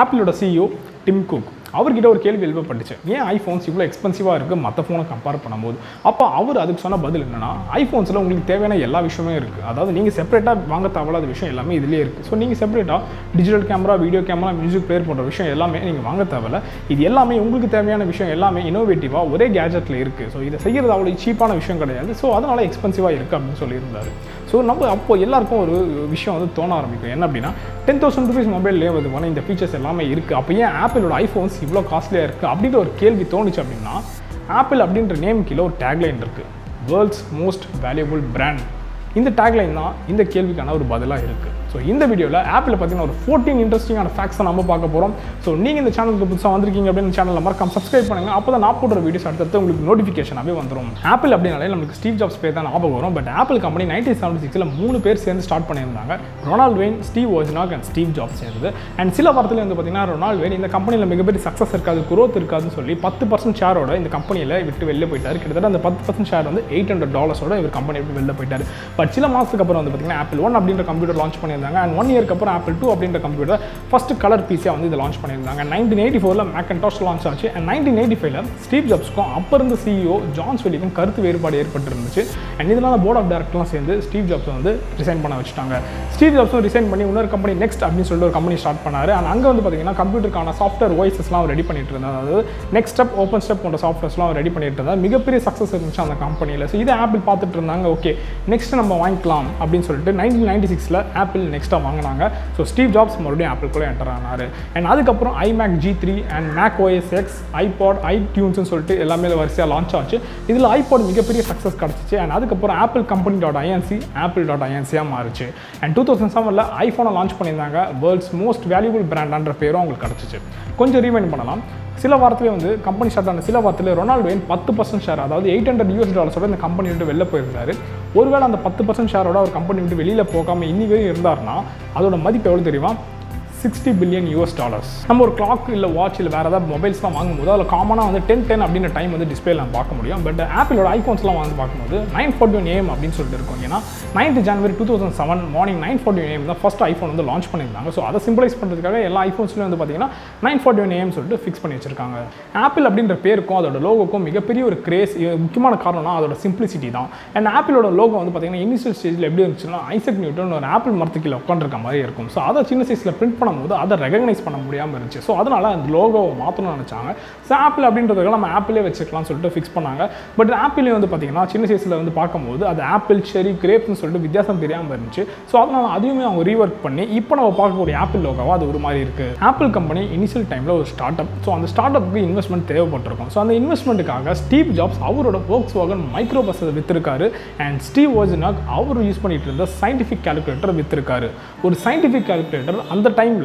ஆப்பிளோட CEO dim cook அவர்கிட்ட ஒரு கேள்வி எழுப்பப்பட்டுச்சு. ஏன் ஐஃபோன்ஸ் இவ்வளோ எக்ஸ்பென்சிவாக இருக்குது மற்ற ஃபோனை கம்பேர் பண்ணும்போது. அப்போ அவர் அதுக்கு சொன்ன பதில் என்னன்னா ஐஃபோன்ஸில் உங்களுக்கு தேவையான எல்லா விஷயமே இருக்குது அதாவது நீங்கள் செப்பரேட்டாக வாங்க தேவையில்லாத விஷயம் எல்லாமே இதுலேயே இருக்குது ஸோ நீங்கள் செப்பரேட்டாக digital camera video camera music player போன்ற விஷயம் எல்லாமே நீங்கள் வாங்க தேவையில்ல. இது எல்லாமே உங்களுக்கு தேவையான விஷயம் எல்லாமே இனோவேட்டிவாக ஒரே கேஜெட்டில் இருக்குது ஸோ இதை செய்கிறது அவ்வளோ சீப்பான விஷயம் கிடையாது. ஸோ அதனால் எக்ஸ்பென்சிவாக இருக்குது அப்படின்னு சொல்லியிருந்தார். ஸோ நம்ம அப்போ எல்லாருக்கும் ஒரு விஷயம் வந்து தோண ஆரம்பிக்கும். என்ன அப்படின்னா டென் தௌசண்ட் ருபீஸ் மொபைல்லே வந்து போனால் இந்த ஃபீச்சர்ஸ் எல்லாமே இருக்குது அப்போ ஏன் ஆப்பிளோட ஐஃபோன்ஸ் இவ்வளோ காஸ்ட்லியாக இருக்குது அப்படின்ற ஒரு கேள்வி தோணுச்சு அப்படின்னா ஆப்பிள் அப்படின்ற நேம் கீழே ஒரு டேக்லைன் இருக்குது வேர்ல்ட்ஸ் மோஸ்ட் வேல்யூபிள் பிராண்ட் இந்த டேக்லைன் தான் இந்த கேள்விக்கான ஒரு பதிலாக இருக்குது ஸோ இந்த வீடியோவில் ஆப்பில் பார்த்தீங்கன்னா ஒரு ஃபோர்டீன் இன்ட்ரெஸ்டிங்கான ஃபேக்ஸை நம்ம பார்க்க போகிறோம் ஸோ நீங்கள் இந்த சேனலுக்கு புதுசாக வந்திருக்கீங்க அப்படின்னு சேனலில் மறக்காம சப்ஸ்கிரைப் பண்ணுங்கள் அப்போ தான் நான் போடுற வீடியோஸ் அடுத்தடுத்து உங்களுக்கு நோட்டிஃபிகேஷனாகவே வந்துடும் ஆப்பிள் அப்படின்னாலே நமக்கு ஸ்டீவ் ஜாப்ஸ் பேர் தான் ஞாபகம் வரும். But Apple company nineteen seventy சிக்ஸில் மூணு பேர் சேர்ந்து ஸ்டார்ட் பண்ணியிருந்தாங்க. Ronald Wayne Steve Wozniak and Steve Jobs சேர்ந்து அண்ட் சில வாரத்தில் வந்து பார்த்தீங்கன்னா ரொனால்ட் வெயின் இந்த கம்பெனியில் மிகப்பெரிய சக்ஸஸ் இருக்காது குரோத் இருக்காதுன்னு சொல்லி பத்து பர்சன்ட் ஷேரோட இந்த கம்பெனியில் விட்டு வெளில போயிட்டார். கிட்டத்தட்ட அந்த பத்து பர்சன்ட் ஷேர் வந்து எயிட் ஹண்ட்ரட் டாலர்ஸோட இவர் கம்பெனி விட்டு வெளில போயிட்டார். பட் சில மாதத்துக்கு அப்புறம் வந்து பார்த்தீங்கன்னா ஆப்பிள் ஒன் அப்படின்ற கம்ப்யூட்டர் லான்ச் பண்ணியிருந்தாங்க. அண்ட் ஒன் இயர்க்கு அப்புறம் ஆப்பிள் டூ அப்படின்ற கம்ப்யூட்டர் ஃபஸ்ட்டு கலர் பிசியாக வந்து இதை லான்ச் பண்ணியிருந்தாங்க. நைன்டீன் எயிட்டி ஃபோரில் மேக்கன்டாஷ் லான்ச் ஆச்சு. அண்ட் நைன்டீன் எயிட்டி ஃபைவ்ல ஸ்டீவ் ஜாப்ஸ்க்கும் அப்போ இருந்த சிஇஓ ஜான்ஸ் வெளிக்கும் கருத்து வேறுபாடு ஏற்பட்டிருந்துச்சு. அண்ட் இதனால் போர்ட் ஆஃப் டேரக்டர்லாம் சேர்ந்து ஸ்டீவ் ஜாப்ஸ் வந்து ரிசைன் பண்ண வச்சுட்டாங்க. ஸ்டீவ் ஜாப்ஸும் ரிசைன் பண்ணி இன்னொரு கம்பெனி நெக்ஸ்ட் அப்படின்னு சொல்லிட்டு ஒரு கம்பெனி ஸ்டார்ட் பண்ணார். அண்ட் அங்கே வந்து பார்த்தீங்கன்னா கம்ப்யூட்டருக்கான சாஃப்ட்வேர் வாய்ஸஸ்லாம் ரெடி பண்ணிட்டு இருந்தார். அதாவது நெக்ஸ்ட் ஸ்டெப் ஓப்பன் ஸ்டெப் போன்ற சாஃப்ட்வேர்ஸ்லாம் ரெடி பண்ணிட்டு இருந்தார். மிகப்பெரிய சக்ஸஸ் இருந்துச்சு அந்த கம்பெனியில் ஸோ இதை ஆப்பிள் பார்த்துட்டு இருந்தாங்க. ஓகே நெக்ஸ்ட் நம்ம வாங்கிக்கலாம் அப்படின்னு சொல்லிட்டு நைன்டீன் நைன்டி சிக்ஸில் ஆப்பிள் நெக்ஸ்ட்டாக வாங்கினாங்க. ஸோ ஸ்டீவ் ஜாப்ஸ் மறுபடியும் ஆப்பிள்குள்ளே என்டர் ஆனார். அண்ட் அதுக்கப்புறம் iMac G three and Mac OS X iPod ஐ டியூன்ஸ்னு சொல்லிட்டு எல்லாமே வரிசையாக லான்ச் ஆச்சு. இதில் ஐபாட் மிகப்பெரிய சக்ஸஸ் கிடச்சிச்சு. அண்ட் அதுக்கப்புறம் Apple company dot INC Apple dot ஐஎன்சியாக மாறிச்சு. அண்ட் டூ தௌசண்ட் செவனில் ஐஃபோனை லான்ச் பண்ணியிருந்தாங்க. வேர்ல்ட்ஸ் மோஸ்ட் வேல்யூபிள் பிராண்டான்ற பேரும் அவங்களுக்கு கிடச்சிச்சு. கொஞ்சம் ரீவைண்ட் பண்ணலாம். சில வாரத்திலே வந்து கம்பெனி ஸ்டார்ட் ஆன சில வாரத்தில் ரொனால்டோயின் பத்து பர்சன்ட் ஷேர் அதாவது எயிட் ஹண்ட்ரட் யூஎஸ் டாலர்ஸோட இந்த கம்பெனி விட்டு வெளில போயிருந்தார். ஒருவேளை அந்த பத்து பர்சன்ட் ஷேரோட அவர் கம்பெனி விட்டு வெளியில் போகாமல் இன்னி இருந்தார்னா இருந்தாருன்னா அதோட மதிப்பு எவ்வளோ தெரியுமா? சிக்ஸ்டி பில்லியன் யூஎஸ் டாலர்ஸ் நம்ம ஒரு கிளாக் இல்லை வாட்ச் இல்லை வேறு ஏதாவது மொபைல்ஸ்லாம் வாங்கும்போது அதில் காமனாக வந்து டென் டென் அப்படின்ற டைம் வந்து டிஸ்பிளே நம்ம பார்க்க முடியும். பட் ஆப்பிளோட ஐஃபோன்ஸ்லாம் வந்து பார்க்கும்போது நைன் ஃபார்ட்டி ஒன் ஏஎம் அப்படின்னு சொல்லிட்டு இருக்கும். ஏன்னா ninth January two thousand seven morning nine forty one AM தான் ஃபஸ்ட் ஐஃபோன் வந்து லான்ச் பண்ணியிருந்தாங்க. ஸோ அதை சிம்பிளைஸ் பண்ணுறதுக்காக எல்லா ஐஃபோன்ஸ்லையும் வந்து பார்த்தீங்கன்னா நைன் ஃபார்ட்டி ஒன் ஏஎம் சொல்லிட்டு ஃபிக்ஸ் பண்ணி வச்சிருக்காங்க. ஆப்பிள் அப்படின்ற பேருக்கும் அதோட லோகோக்கும் மிகப்பெரிய ஒரு கிரேஸ் முக்கியமான காரணம்னா அதோட சிம்பிளிசிட்டி தான். அண்ட் ஆப்பிளோட லோகோ வந்து பார்த்தீங்கன்னா இனிஷியல் ஸ்டேஜில் எப்படி இருந்துச்சுன்னா ஐசக் நியூட்டன் ஒரு ஆப்பிள் மரத்துக்கு உட்காந்துருக்க மாதிரி இருக்கும். ஸோ அதை சின்ன சைஸில் பிரிண்ட் பண்ணும்போது அதை ரெகனைஸ் பண்ண முடியாமல் இருந்துச்சு. ஸோ அதனால் அந்த லோகோவை மாற்றணும்னு நினச்சாங்க. ஸோ ஆப்பிள் அப்படின்றதுக்கு நம்ம ஆப்பிளே வச்சுக்கலாம்னு சொல்லிட்டு ஃபிக்ஸ் பண்ணாங்க. பட் ஆப்பிளே வந்து பார்த்தீங்கன்னா சின்ன சைஸில் வந்து பார்க்கும்போது அது ஆப்பிள் செரி கிரேப்னு சொல்லிட்டு வித்தியாசம் தெரியாமல் இருந்துச்சு. ஸோ அதனால் அதையுமே அவங்க ரீஒர்க் பண்ணி இப்போ நம்ம பார்க்கக்கூடிய ஆப்பிள் லோகோவா அது ஒரு மாதிரி இருக்குது ஆப்பிள் கம்பெனி இனிஷியல் டைமில் ஒரு ஸ்டார்ட் அப் ஸோ அந்த ஸ்டார்ட் அப்புக்கு இன்வெஸ்ட்மெண்ட் தேவைப்பட்டிருக்கும். ஸோ அந்த இன்வெஸ்ட்மெண்ட்டுக்காக ஸ்டீவ் ஜாப்ஸ் அவரோட போக்ஸ் வாகன் மைக்ரோ பஸ்ஸை வித்திருக்காரு. அண்ட் ஸ்டீவ் ஓஜனாக் அவர் யூஸ் பண்ணிட்டு இருந்த சயின்டிஃபிக் கால்குலேட்டர் விற்றுருக்காரு ஒரு சயின்டிஃபிக் கால்குலேட்டர் அந்த டைமில்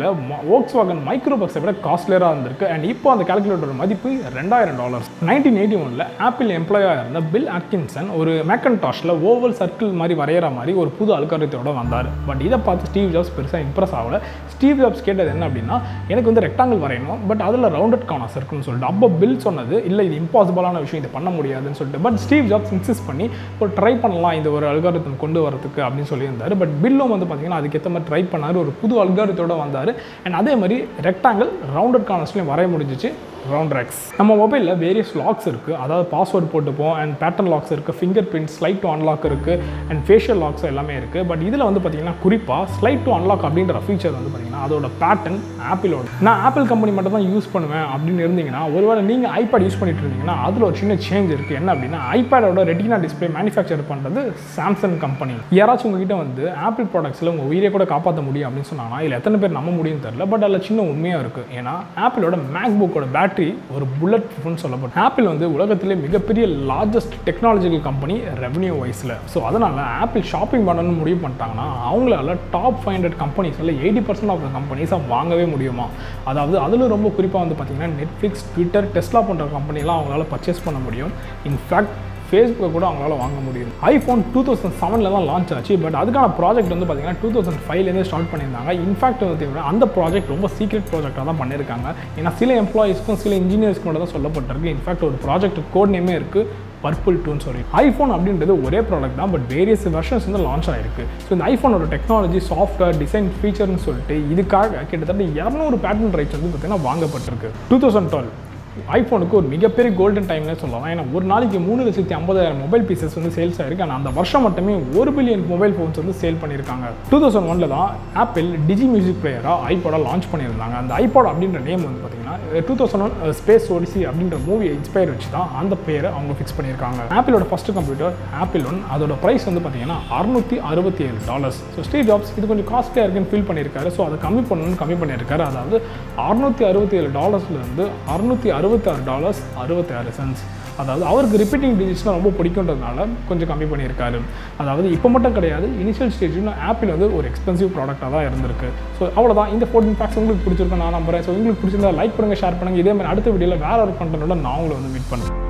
ஒர்க்ஸ் வாகன் மைக்ரோ பக்ஸை விட காஸ்ட்லியராக இருந்திருக்கு. அண்ட் இப்போ அந்த கால்குலேட்டரோட மதிப்பு ரெண்டாயிரம் டாலர்ஸ் நைன்டீன் எயிட்டி ஒனில் ஆப்பிள் எம்ப்ளாயாக இருந்த பில் அட்கின்சன் ஒரு மேக்கன்டாஷில் ஓவல் சர்க்கிள் மாதிரி வரைகிற மாதிரி ஒரு புது அல்காரத்தோட வந்தார். பட் இதை பார்த்து ஸ்டீவ் ஜாப்ஸ் பெருசாக இம்ப்ரெஸ் ஆகல. ஸ்டீவ் ஜாப்ஸ் கேட்டது என்ன அப்படின்னா எனக்கு வந்து ரெக்டாங்கிள் வரையணும் பட் அதில் ரவுண்டட் கார்னர்ஸ் இருக்குன்னு சொல்லிட்டு. அப்போ பில் சொன்னது இல்லை இது இம்பாசிபிளான விஷயம் இதை பண்ண முடியாதுன்னு சொல்லிட்டு. பட் ஸ்டீவ் ஜாப்ஸ் இன்சிஸ்ட் பண்ணி ஒரு ட்ரை பண்ணலாம் இந்த ஒரு அல்காரத்தம் கொண்டு வரதுக்கு அப்படின்னு சொல்லியிருந்தார். பட் பில்லும் வந்து பார்த்தீங்கன்னா அதுக்கேற்ற மாதிரி ட்ரை பண்ணார். ஒரு புது அல்காரத்தோட வந்தார். அண்ட் அதே மாதிரி ரெக்டாங்கிள் ரவுண்டட் கார்னர்ஸ்லையும் வரைய முடிஞ்சிச்சு. ரவுண்ட் ரேக்ஸ் நம்ம மொபைலில் வேரியஸ் லாக்ஸ் இருக்குது அதாவது பாஸ்வேர்டு போட்டுப்போம் அண்ட் பேட்டர்ன் லாக்ஸ் இருக்குது finger print slide to unlock இருக்குது அண்ட் ஃபேஷியல் லாக்ஸ் எல்லாமே இருக்குது பட் இதில் வந்து பார்த்தீங்கன்னா குறிப்பாக ஸ்லைட் டு அன்லாக் அப்படின்ற ஃபீச்சர் வந்து பார்த்தீங்கன்னா அதோட பேட்டர்ன் ஆப்பிளோட நான் ஆப்பிள் கம்பெனி மட்டும் தான் யூஸ் பண்ணுவேன் அப்படின்னு இருந்தீங்கன்னா ஒருவேளை நீங்கள் ஐபேட் யூஸ் பண்ணிட்டு இருந்தீங்கன்னா அதில் ஒரு சின்ன சேஞ்ச் இருக்குது என்ன அப்படின்னா ஐபேடோட ரெட்டினா டிஸ்பிளே மேனுஃபேக்சர் பண்ணுறது சாம்சங் கம்பெனி யாராச்சும் உங்ககிட்ட வந்து ஆப்பிள் ப்ராடக்ட்ஸில் உங்கள் உயிரை கூட காப்பாற்ற முடியும் அப்படின்னு சொன்னாங்கன்னா இதில் எத்தனை பேர் நம்ப முடியும்னு தெரியல பட் அதில் சின்ன உண்மையாக இருக்குது ஏன்னா ஆப்பிளோட மேக் புக்கோட பேட்டரி ஒரு புல்லட் ப்ரூஃப்னு சொல்லப்படும். ஆப்பிள் வந்து உலகத்திலே மிகப்பெரிய லார்ஜஸ்ட் டெக்னாலஜிக்கல் கம்பெனி ரெவன்யூ வைஸில் ஸோ அதனால் ஆப்பிள் ஷாப்பிங் பண்ணணும்னு முடிவு பண்ணிட்டாங்கன்னா அவங்களால டாப் ஃபைவ் ஹண்ட்ரட் கம்பெனிஸில் எயிட்டி பர்சன்ட் ஆஃப் த கம்பெனிஸை வாங்கவே முடியுமா? அதாவது அதில் ரொம்ப குறிப்பாக வந்து பார்த்தீங்கன்னா நெட்ஃப்ளிக்ஸ் ட்விட்டர் டெஸ்லா போன்ற கம்பெனிலாம் அவங்களால பர்ச்சேஸ் பண்ண முடியும். இன்ஃபேக்ட் ஃபேஸ்புக்கை கூட அவங்களால வாங்க முடியும் ஐஃபோன் டூ தௌசண்ட் செவனில் தான் லான்ச் ஆச்சு. பட் அதுக்கான ப்ராஜெக்ட் வந்து பார்த்தீங்கன்னா டூ தௌசண்ட் ஃபைவ்லேருந்து ஸ்டார்ட் பண்ணியிருந்தாங்க. இன்ஃபேக்ட் வந்து அந்த ப்ராஜெக்ட் ரொம்ப சீக்ரெட் ப்ராஜெக்டாக தான் பண்ணியிருக்காங்க. ஏன்னா சில எம்ப்ளாயிஸ்க்கும் சில இன்ஜினியர்ஸ்க்கும் மட்டும் தான் சொல்லப்பட்டிருக்கு. இன்ஃபேக்ட் ஒரு ப்ராஜெக்ட் கோட் நேமே இருக்குது பர்பிள் டூன்னு சொல்லி. ஐஃபோன் அப்படின்றது ஒரே ப்ராடக்ட் தான். பட் வேரியஸ் வெர்ஷன்ஸ் வந்து லான்ச் ஆயிருக்கு. ஸோ இந்த ஐஃபோனோட டெக்னாலஜி சாஃப்ட்வேர் டிசைன் ஃபீச்சர்னு சொல்லிட்டு இதுக்காக கிட்டத்தட்ட இரநூறு பேட்டன் ரைட்ஸ் வந்து பார்த்தீங்கன்னா வாங்கப்பட்டிருக்கு. டூ தௌசண்ட் டுவெல் ஐஃபோனுக்கு ஒரு மிகப்பெரிய கோல்டன் டைம்னே சொல்லலாம். ஏன்னா ஒரு நாளைக்கு மூணு லட்சத்தி ஐம்பதாயிரம் மொபைல் பீசஸ் வந்து சேல்ஸ் ஆயிருக்கு ஆனால் அந்த வருஷம் மட்டுமே ஒரு பில்லியன் மொபைல் ஃபோன்ஸ் வந்து சேல் பண்ணியிருக்காங்க. டூ தௌசண்ட் ஒனில் தான் ஆப்பிள் டிஜி மியூசிக் பிளேயராக ஐபாடை லான்ச் பண்ணியிருந்தாங்க. அந்த ஐபாட் அப்படின்ற நேம் வந்து பார்த்தீங்கன்னா two thousand one space odyssey அப்படின்ற மூவி இன்ஸ்பயர் வச்சு தான் அந்த பேரை அவங்க ஃபிக்ஸ் பண்ணியிருக்காங்க. ஆப்பிளோட ஃபஸ்ட்டு கம்ப்யூட்டர் ஆப்பிள் ஒன் அதோட ப்ரைஸ் வந்து பார்த்தீங்கன்னா அறுநூத்தி அறுபத்தி ஏழு டாலர்ஸ் ஸோ ஸ்டீவ் ஜாப்ஸ் இது கொஞ்சம் காஸ்ட்லியாக இருக்குன்னு ஃபீல் பண்ணியிருக்காரு. ஸோ அதை கம்மி பண்ணணும்னு கம்மி பண்ணியிருக்காரு. அதாவது அறுநூத்தி அறுபத்தி ஏழு டாலர்ஸ்லேருந்து அறுநூத்தி அறுபத்தாறு டாலர்ஸ் அறுபத்தாறு சென்ஸ் அதாவது அவருக்கு ரிப்பீட்டிங் டிஜிட்ஸ்லாம் ரொம்ப பிடிக்குன்றதுனால கொஞ்சம் கம்மி பண்ணியிருக்காரு. அதாவது இப்போ மட்டும் கிடையாது இனிஷியல் ஸ்டேஜில் ஆப்பிள் வந்து ஒரு எக்ஸ்பென்சிவ் ப்ராடக்டாக தான் இருந்திருக்கு. ஸோ அவ்வளோதான் இந்த ஃபோர்டின் ஃபேக்ஸ் உங்களுக்கு பிடிச்சிருக்கேன் நான் நம்புறேன். ஸோ உங்களுக்கு பிடிச்சிருந்தா லைக் பண்ணுங்கள் ஷேர் பண்ணுங்கள் இதே மாதிரி அடுத்த வீடியோவில் வேறு ஒரு கண்டனோட நான் உங்களை வந்து மீட் பண்ணுறேன்